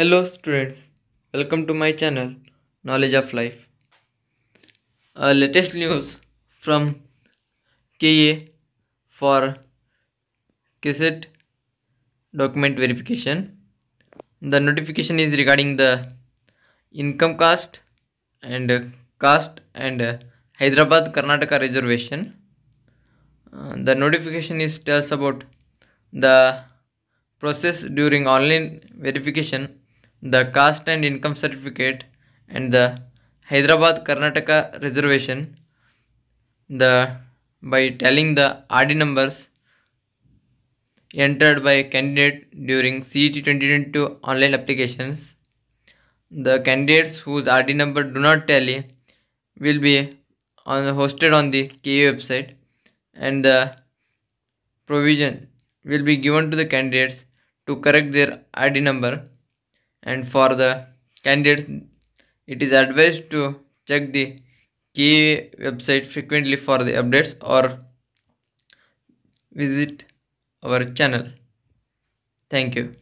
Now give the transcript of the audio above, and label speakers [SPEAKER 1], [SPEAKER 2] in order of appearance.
[SPEAKER 1] Hello students, welcome to my channel Knowledge of Life. Uh, latest news from KEA for KCET document verification. The notification is regarding the income caste and uh, and Hyderabad Karnataka reservation. Uh, the notification is tells about the process during online verification the caste and income certificate and the Hyderabad Karnataka reservation the by telling the RD numbers entered by candidate during CET 2022 online applications the candidates whose RD number do not tally will be on hosted on the KEA website and the provision will be given to the candidates to correct their ID number and for the candidates it is advised to check the KEA website frequently for the updates or visit our channel. Thank you